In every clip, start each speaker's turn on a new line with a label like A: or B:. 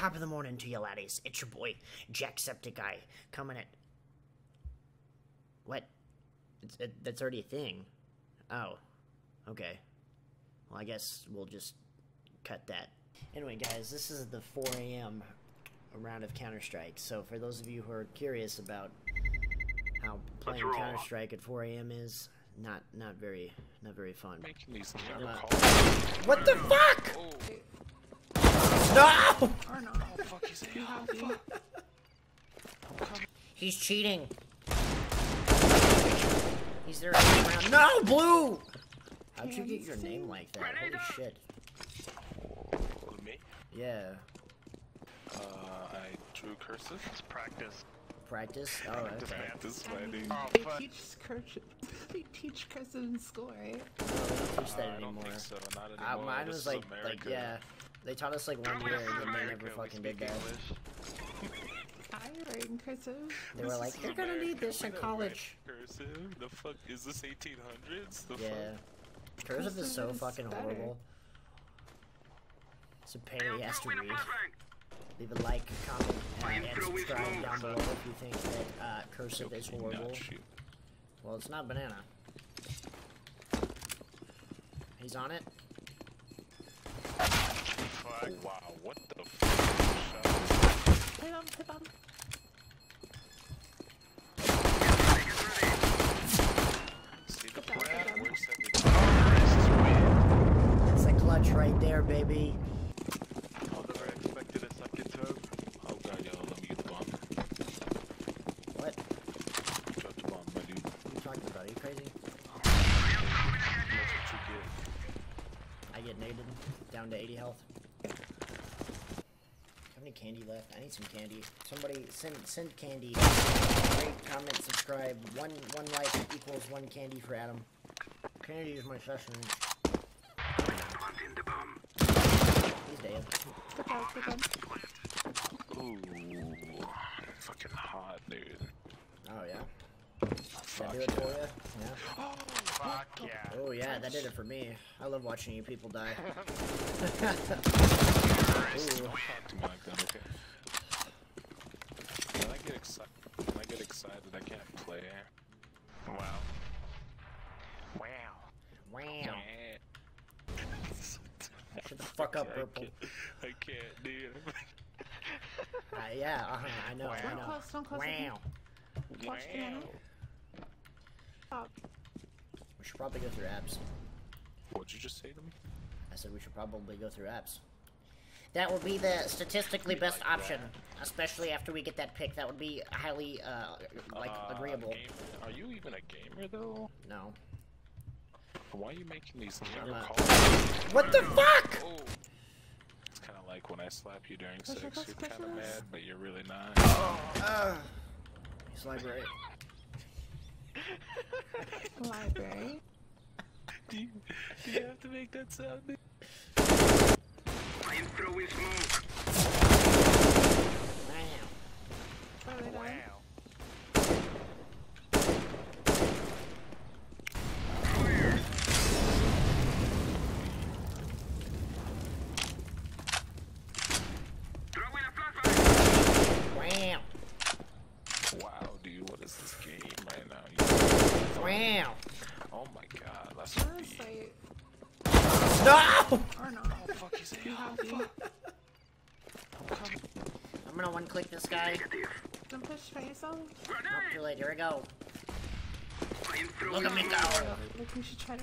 A: Top of the morning to you laddies. It's your boy, Jacksepticeye, coming at. What? It's, it, that's already a thing. Oh. Okay. Well, I guess we'll just cut that. Anyway, guys, this is the 4 a.m. round of Counter Strike. So, for those of you who are curious about how playing. Counter Strike at 4 a.m. is, not not very not very fun. Uh. What the fuck?
B: Oh,
A: No!
B: Oh fuck, he's here. Oh, fuck.
A: He's cheating. He's there every round. No, blue. How'd you get your name like that? Holy shit.
B: Oh, me?
A: Yeah.
B: Uh, I drew cursive.
C: It's practice.
A: Practice. Oh,
B: Just
A: okay.
B: math is
D: I
B: my
D: mean,
B: name.
D: they
C: fuck.
D: teach cursive. They teach cursive in school, right?
A: I don't teach that
B: Uh, I don't
A: anymore.
B: think so. Not
A: Uh,
B: anymore.
A: mine
B: This
A: was
B: is
A: like, like yeah. They taught us like one year and then they never fucking did that.
D: I write in cursive.
A: They were
B: This
A: like,
B: is
A: you're gonna need this
B: We
A: in college.
B: write Cursive? The fuck is this 1800s? The
A: Yeah.
B: fuck?
A: Cursive is so fucking
D: better.
A: horrible. It's a pain in the ass to read. Leave a like, comment, uh, and subscribe down below if you think that uh, cursive is
B: Yo, can you
A: horrible. Well, it's not banana. He's on it.
B: Wow, what the fuck?
D: Put on, put on.
B: See the plan?
D: job.
B: We're sending
A: That's a clutch right there, baby.
B: Oh the.
A: What?
B: The
A: you talking about? You crazy? I get naded. Down to 80 health. How many candy left? I need some candy. Somebody send send candy. Rate, comment, subscribe. One one like equals one candy for Adam. Candy is my session. He's dead.
D: Good job.
B: Ooh, fucking hot, dude.
A: Oh yeah. Did
B: Fuck
A: I do it for you? Yeah.
C: Oh, Fuck yeah.
A: Oh yeah, that did it for me. I love watching you people die. Ooh.
B: Talk to me like that, okay? When I get excited, when I get excited, I can't play.
C: Wow. Wow.
A: Wow. Shut the fuck up,
B: I
A: Purple.
B: can't, I can't, dude.
A: Uh, yeah, uh-huh, I know, I
D: Don't close, don't close.
A: Wow.
D: Watch the. Stop.
A: We should probably go through apps.
B: What'd you just say to me?
A: I said we should probably go through apps. That would be the statistically
B: You
A: best
B: like
A: option, especially after we get that pick. That would be highly, uh, like,
B: Uh,
A: agreeable.
B: gamer- Are you even a gamer though?
A: No.
B: Why are you making these
A: I'm
B: gamer
A: not.
B: calls?
A: What the fuck?
B: Oh. It's kind of like when I slap you during
D: Push
B: sex.
D: push
B: You're kind of mad, but you're really not.
A: Uh, he's like, right.
D: Library.
B: do, you, do you have to make that sound?
C: I'm throwing smoke.
A: Wow.
D: Oh, they died.
C: Wow. Throwing a flashlight.
A: Wow.
B: Wow, dude, what is this game right now? You-
A: Wow.
B: Oh my god, that's
D: Honest
B: really.
D: site.
A: No!
D: Or not.
B: Oh fuck, he's fuck. I'm
A: gonna one click this guy.
D: Don't push yourself.
A: Oh, too late. Here we go. Look at me go.
D: Oh, Look, we should try to.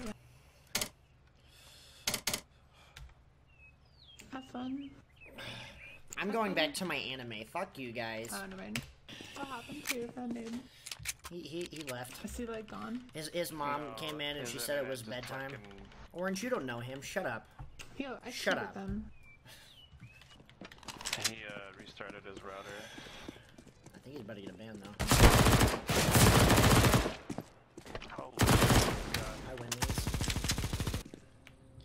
D: Have fun.
A: I'm going back to my anime. Fuck you guys.
D: Oh. What happened to your friend, dude?
A: He, he, he left.
D: Is he like gone?
A: His, his mom
C: No,
A: came in and she said it was bedtime.
C: fucking-
A: Orange, you don't know him. Shut up.
D: Yo, I
A: Shut up.
D: them.
C: He uh, restarted his router.
A: I think he's about to get a ban though.
C: Holy God.
A: I win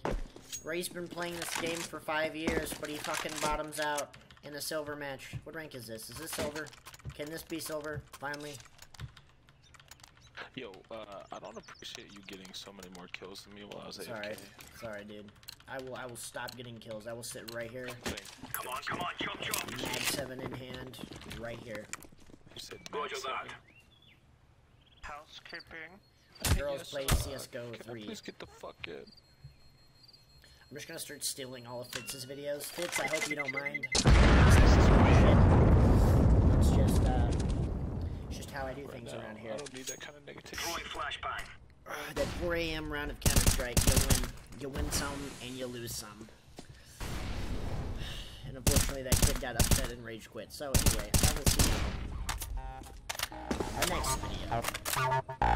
A: these. Ray's been playing this game for five years, but he fucking bottoms out in a silver match. What rank is this? Is this silver? Can this be silver? Finally?
B: Yo, uh, I don't appreciate you getting so many more kills than me while I was
A: It's
B: AFK.
A: alright. It's alright, dude. I will I will stop getting kills. I will sit right here,
B: Thank-
C: Come on, come on, chop chop.
A: mag seven in hand, right here.
B: You said
C: Roger that. Housekeeping.
A: Girls
B: Yes,
A: play CS:GO
B: Can I
A: three.
B: please get the fuck in?
A: I'm just gonna start stealing all of Fitz's videos. Fitz, I hope you don't mind. It's just uh, it's just how I do
B: Right
A: things
B: now,
A: around here.
B: I don't need that kind of negativity.
C: Throwing flashbang.
A: Uh, that 4 a.m. round of Counter Strike, you win, you win some and you lose some. And unfortunately, that kid got upset and rage quit. So anyway, I will see you our next video.